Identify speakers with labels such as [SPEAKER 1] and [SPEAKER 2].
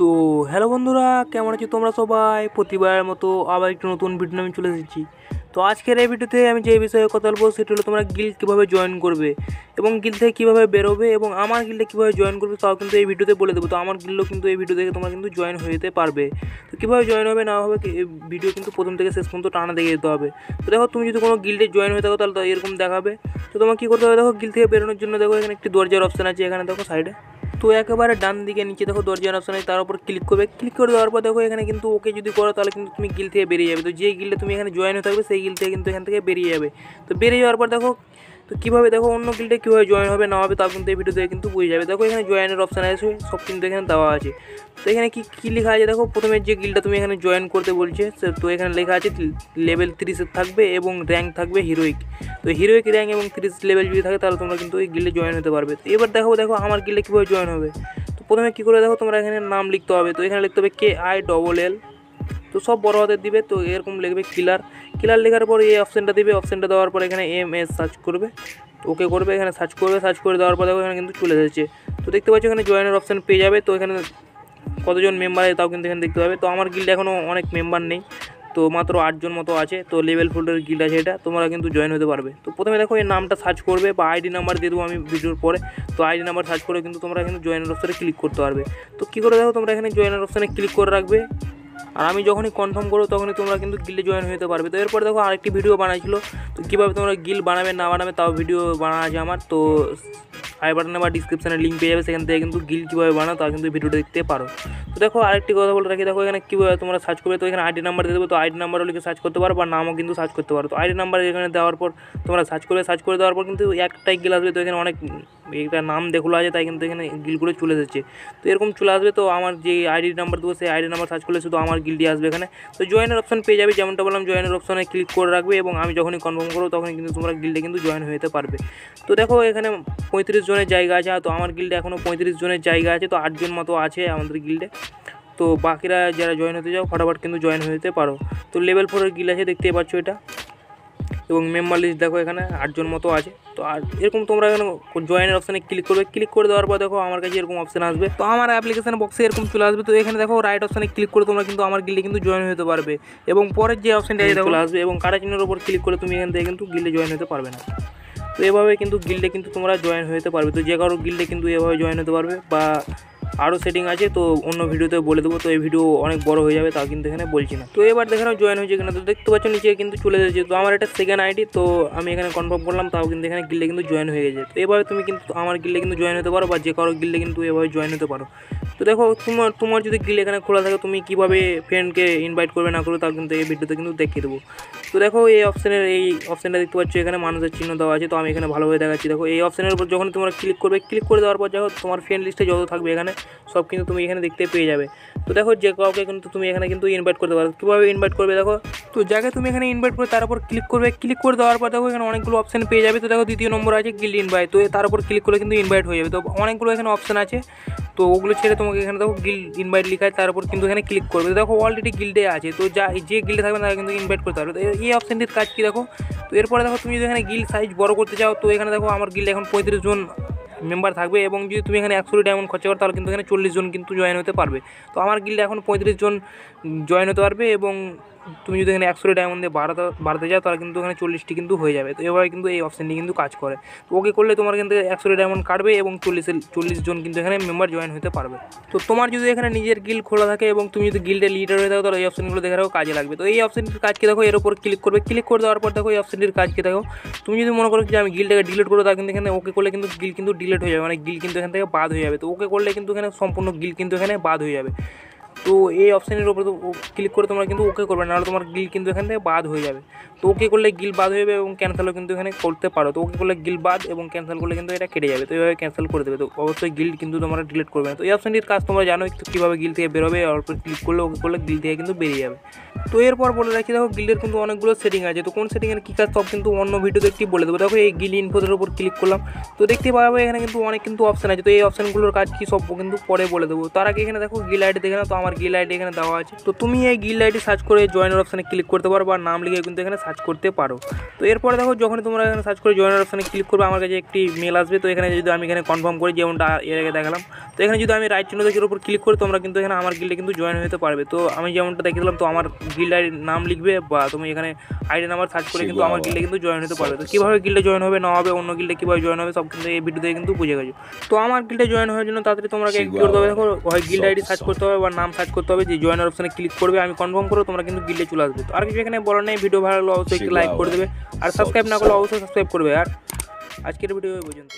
[SPEAKER 1] তো হ্যালো বন্ধুরা, কেমন আছো তোমরা সবাই? প্রতিবারের মতো আবার একটু নতুন ভিডিও আমি চলে এসেছি। তো আজকের এই ভিডিওতে আমি যে বিষয়ে কথা বলব, সেটা হলো তোমরা গিল কীভাবে জয়েন করবে এবং গিল থেকে কীভাবে বেরোবে এবং আমার গিল্ডে কীভাবে জয়েন করবে, তাও কিন্তু এই ভিডিওতে বলে দেবো। তো আমার গিল্ডও কিন্তু এই ভিডিও থেকে তোমরা কিন্তু জয়েন হয়ে যেতে পারবে। তো কীভাবে জয়েন হবে, না হবে ভিডিও কিন্তু প্রথম থেকে শেষ পর্যন্ত টানা দেখে যেতে হবে। তো দেখো, তুমি যদি কোনো গিল্ডে জয়েন হয়ে থাকো, তাহলে তো এরকম দেখাবে। তো তোমার কী করতে হবে? দেখো গিল থেকে বেরোনোর জন্য দেখো, এখানে একটি দরজার অপশান আছে, এখানে দেখো সাইডে তো একেবারে ডান দিকে, নিচে দেখো দরজার অপশন আছে তার উপর ক্লিক করবে। ক্লিক করে দেওয়ার পর দেখো এখানে কিন্তু ওকে যদি করো, তাহলে কিন্তু তুমি গিল থেকে বেরিয়ে যাবে। তো যে গিলটা তুমি এখানে জয়েন হয়ে থাকবে, সেই গিল থেকে কিন্তু এখান থেকে বেরিয়ে যাবে। তো বেরিয়ে যাওয়ার পর দেখো তো কীভাবে দেখো অন্য গিল্ডে কীভাবে জয়েন হবে, না হবে, তাও কিন্তু এই ভিডিও থেকে কিন্তু বুঝে যাবে। দেখো এখানে জয়েনের অপশান আছে, সব কিন্তু এখানে দেওয়া আছে। তো এখানে কি, কী লেখা আছে দেখো? প্রথমে যে গিলটা তুমি এখানে জয়েন করতে বলছে তো এখানে লেখা আছে লেভেল তিরিশের থাকবে এবং র্যাঙ্ক থাকবে হিরোইক তো হিরোইক র্যাঙ্ক এবং তিরিশ লেভেল যদি থাকে, তাহলে তোমরা কিন্তু ওই গিল্ডে জয়েন হতে পারবে। তো এবার দেখো দেখো আমার গিল্ডে কীভাবে জয়েন হবে। তো প্রথমে কী করে দেখো, তোমরা এখানে নাম লিখতে হবে। তো এখানে লিখতে হবে কে আই ডবল এল তো সব বড় হাতের দিবে, তো এরকম লিখবে কিলার কিলার লেখার পর এই অপশানটা দিবে অপশানটা দেওয়ার পর এখানে এম এস সার্চ করবে। ওকে করবে, এখানে সার্চ করবে সার্চ করে দেওয়ার পর দেখো এখানে কিন্তু চলে এসেছে তো দেখতে পাচ্ছ এখানে জয়েনের অপশান পেয়ে যাবে, তো এখানে কতজন মেম্বার আছে তাও কিন্তু এখানে দেখতে পাবে। তো আমার গিল্ডে এখনও অনেক মেম্বার নেই, তো মাত্র আটজন মতো আছে, তো লেভেল ফোল্ডের গিল্ড আছে এটা, তোমরা কিন্তু জয়েন হতে পারবে। তো প্রথমে দেখো এই নামটা সার্চ করবে বা আইডি নাম্বার দিয়ে দেবো আমি ভিডিওর পরে। তো আইডি নাম্বার সার্চ করে কিন্তু তোমরা কিন্তু জয়েনের অপশানে ক্লিক করতে পারবে। তো কী করে দেখো তোমরা এখানে জয়েনের অপশানে ক্লিক করে রাখবে? আর আমি যখনই কনফার্ম করব, তখনই তোমরা কিন্তু গিলে জয়েন হতে পারবে। তো এরপরে দেখো আরেকটি ভিডিও বানাইছিল। তো কীভাবে তোমরা গিল বানাবে, না বানাবে, তাও ভিডিও বানা আছে আমার। তো আই বাটনে বা ডিসক্রিপশানে লিঙ্ক পেয়ে যাবে। সেখান থেকে কিন্তু গিল কীভাবে বানাও, তাও কিন্তু ভিডিওটা দেখতে পারো। তো দেখো, আরেকটি কথা বলে রাখি। দেখো, এখানে কীভাবে তোমরা সার্চ করবে, তো এখানে আইডি নাম্বার দিয়ে দেবো, তো আইডি নাম্বারও লিখে সার্চ করতে পারো? বা নামও কিন্তু সার্চ করতে পারো। তো আইডি নাম্বার এখানে দেওয়ার পর, তোমরা সার্চ করবে সার্চ করে দেওয়ার পর কিন্তু একটাই গিল আসবে, তো এখানে অনেক, একটা নাম দেখল আছে, তাই কিন্তু এখানে গিলগুলো চলে এসেছে। তো এরকম চলে আসবে, তো আমার যে আইডি নাম্বার দেবো, সেই আইডি নাম্বার সার্চ করলে শুধু আমার গিল্ডি আসবে এখানে। তো জয়েনের অপশন পেয়ে যাবে, যেমনটা বললাম জয়েনের অপশনে ক্লিক করে রাখবে এবং আমি যখনই কনফার্ম করব, তখনই কিন্তু তোমরা গিল্ডে কিন্তু জয়েন হয়ে যেতে পারবে। তো দেখো, এখানে পঁয়ত্রিশ জনের জায়গা আছে তো আমার গিল্ডে এখনও পঁয়ত্রিশ জনের জায়গা আছে, তো আটজন মতো আছে আমাদের গিল্ডে তো বাকিরা যারা জয়েন হতে যাও ফটাফট কিন্তু জয়েন হয়ে যেতে পারো। তো লেভেল ফোরের গিল আছে দেখতেই পাচ্ছ এটা। এবং মেম্বার লিস্ট দেখো এখানে আটজন মতো আছে। তো আর এরকম তোমরা এখানে জয়েনের অপশানে ক্লিক করবে। ক্লিক করে দেওয়ার পর দেখো আমার কাছে এরকম অপশান আসবে। তো আমার অ্যাপ্লিকেশন বক্সে এরকম চলে আসবে। তো এখানে দেখো রাইট অপশানে ক্লিক করে তোমরা কিন্তু আমার গিল্ডে কিন্তু জয়েন হতে পারবে। এবং পরের যে অপশানটা আছে চলে আসবে। এবং কাটা চিহ্নের উপর ক্লিক করে তুমি এখান থেকে কিন্তু গিল্ডে জয়েন হতে পারবে না। তো এভাবে কিন্তু গিল্ডে কিন্তু তোমরা জয়েন হতে পারবে। তো যে কারও গিল্ডে কিন্তু এভাবে জয়েন হতে পারবে বা আরও সেটিং আছে, তো অন্য ভিডিওতে বলে দেবো, তো এই ভিডিও অনেক বড় হয়ে যাবে তা কিন্তু এখানে বলছি না। তো এবার দেখানো জয়েন হয়েছে কিনা, তো দেখতে পাচ্ছ নিচে কিন্তু চলে যাচ্ছে। তো আমার একটা সেকেন্ড আইডি তো আমি এখানে কনফার্ম করলাম, তাও কিন্তু এখানে গিল্ডে কিন্তু জয়েন হয়ে গেছে। তো এভাবে তুমি কিন্তু আমার গিল্ডে কিন্তু জয়েন হতে পারো, বা যে কারও গিল্ডে কিন্তু এভাবে জয়েন হতে পারো। তো দেখো, তোমার তোমার যদি গিল এখানে খোলা থাকে, তুমি কীভাবে ফ্রেন্ডকে ইনভাইট করবে, না করবে তাও কিন্তু এই ভিডিওতে কিন্তু দেখিয়ে দেবো। তো দেখো, এই অপশানের এই অপশানটা দেখতে পাচ্ছ, এখানে মানুষের চিহ্ন দেওয়া আছে, তো আমি এখানে ভালোভাবে দেখাচ্ছি। দেখো, এই অপশানের উপর যখন তোমরা ক্লিক করবে ক্লিক করে দেওয়ার পর দেখো, তোমার ফ্রেন্ড লিস্টে যত থাকবে এখানে, সব কিন্তু তুমি এখানে দেখতে পেয়ে যাবে। তো দেখো, যে কাউকে কিন্তু তুমি এখানে কিন্তু ইনভাইট করতে পারো। কীভাবে ইনভাইট করবে, দেখো, তো যাকে তুমি এখানে ইনভাইট করে তার উপর ক্লিক করবে। ক্লিক করে দেওয়ার পর দেখো, এখানে অনেকগুলো অপশান পেয়ে যাবে। তো দেখো, দ্বিতীয় নম্বর আছে গিল্ড ইনভাইট তো তার উপর ক্লিক করলে কিন্তু ইনভাইট হয়ে যাবে। তো অনেকগুলো এখানে অপশান আছে। তো ওগুলো ছেড়ে তোমাকে এখানে দেখো গিল্ড ইনভাইট লেখা আছে তার উপর কিন্তু এখানে ক্লিক করবে। দেখো অলরেডি গিল্ডে আছে, তো যা যে গিল্ডে থাকবে তাকে কিন্তু ইনভাইট করতে পারবে এই অপশানটির কাজ কি দেখো? তো এরপরে দেখো তুমি যদি এখানে গিল্ড সাইজ বড় করতে চাও, তো এখানে দেখো আমার গিল্ডে এখন পঁয়ত্রিশ জন মেম্বার থাকবে এবং যদি তুমি এখানে একশো ডায়মন্ড খরচা করো, তাহলে কিন্তু এখানে চল্লিশ জন কিন্তু জয়েন হতে পারবে। তো আমার গিল্ডে এখন পঁয়ত্রিশ জন জয়েন হতে পারবে এবং তুমি যদি এখানে একশো ডায়মন্ড দিয়ে বাড়াতে বাড়াতে যাও, তাহলে কিন্তু এখানে চল্লিশটি কিন্তু হয়ে যাবে। তো এভাবে কিন্তু এই অপশানটি কিন্তু কাজ করে। তো ওকে করলে তোমার কিন্তু একশো ডায়মন্ড কাটবে এবং চল্লিশ চল্লিশ জন কিন্তু এখানে মেম্বার জয়েন হতে পারবে। তো তোমার যদি এখানে নিজের গিল্ড খোলা থাকে এবং তুমি যদি গিল্ডে লিডার হয়ে থাকো, তাহলে এই অপশানগুলো দেখে রাখো, কাজে লাগবে। তো এই অপশানটির কাজ কি দেখো? এর উপর ক্লিক করবে। ক্লিক করে দেওয়ার পর দেখো, এই অপশানটির কাজ কি দেখো? তুমি যদি মনে করো যে আমি গিলটাকে ডিলিট করব, তাহলে কিন্তু এখানে ওকে করলে কিন্তু গিল কিন্তু ডিলিট হয়ে যাবে। মানে গিল কিন্তু এখান থেকে বাদ হয়ে যাবে। তো ওকে করলে কিন্তু এখানে সম্পূর্ণ গিল কিন্তু এখানে বাদ হয়ে যাবে। তো এই অপশানের উপরে তো ক্লিক করে তোমরা কিন্তু ওকে করবে, নাহলে তোমার গিল কিন্তু এখান থেকে বাদ হয়ে যাবে। তো ওকে করলে গিল বাদ হয়ে যাবে এবং ক্যান্সেলও কিন্তু এখানে করতে পারো। তো ওকে করলে গিল বাদ এবং ক্যান্সেল করলে কিন্তু এটা কেটে যাবে। তো এইভাবে ক্যান্সেল করে দেবে। তো অবশ্যই গিল কিন্তু তোমরা ডিলিট করবে না। তো এই অপশানটির কাজ তোমরা জানো কীভাবে গিল থেকে বেরোবে। অল্প ক্লিক করলে ওকে করলে গিল থেকে কিন্তু বেরিয়ে যাবে। তো এরপর বলে রাখি, দেখো গিলের কিন্তু অনেকগুলো সেটিং আছে। তো কোন সেটিংয়ের কী কাজ সব কিন্তু অন্য ভিডিওতে একটি বলে দেবো। দেখো এই গিল ইনফোদের উপর ক্লিক করলাম। তো দেখতে পাবে এখানে কিন্তু অনেক কিন্তু অপশান আছে। তো এই অপশানগুলোর কাজ কী সব কিন্তু পরে বলে দেবো। তার আগে এখানে দেখো গিল আইডি দেখে না তো আমার গিল আইডি এখানে দেওয়া আছে। তো তুমি এই গিল আইডি সার্চ করে জয়েনের অপশানে ক্লিক করতে পারো বা নাম লিখে কিন্তু এখানে সার্চ করতে পারো। তো এরপরে দেখো যখন তোমরা এখানে সার্চ করে জয়েনের অপশানে ক্লিক করবে আমার কাছে একটি মেল আসবে। তো এখানে যদি আমি এখানে কনফার্ম করি যেমনটা এর আগে দেখালাম তো এখানে যদি আমি রাইট চিহ্ন দেখের উপর ক্লিক করি তোমরা কিন্তু এখানে আমার গিল্ডে কিন্তু জয়েন হতে পারবে। তো আমি যেমনটা দেখেছিলাম তো আমার গিল্ড আইডির নাম লিখবে বা তুমি এখানে আইডি নাম্বার সার্চ করে কিন্তু আমার গিল্ডে কিন্তু জয়েন হতে পারবে। তো কীভাবে গিল্ডে জয়েন হবে না হবে অন্য গিল্ডে কীভাবে জয়েন হবে সব কিন্তু এই ভিডিওতে কিন্তু বুঝে গেছো। তো আমার গিল্ডে জয়েন হওয়ার জন্য তাড়াতাড়ি তোমরা কি করতে হবে। দেখো হয় গিল্ড আইডি সার্চ করতে হবে বা নাম সার্চ করতে হবে যে জয়েনার অপশানে ক্লিক করবে আমি কনফার্ম করে তোমরা কিন্তু গিলে চলে আসবে। তো আর কিছু এখানে বলার নেই ভিডিও ভালো লাগলে অবশ্যই লাইক করে দেবে। আর সাবস্ক্রাইব না করলে অবশ্যই সাবস্ক্রাইব করবে। আর আজকের ভিডিও পর্যন্ত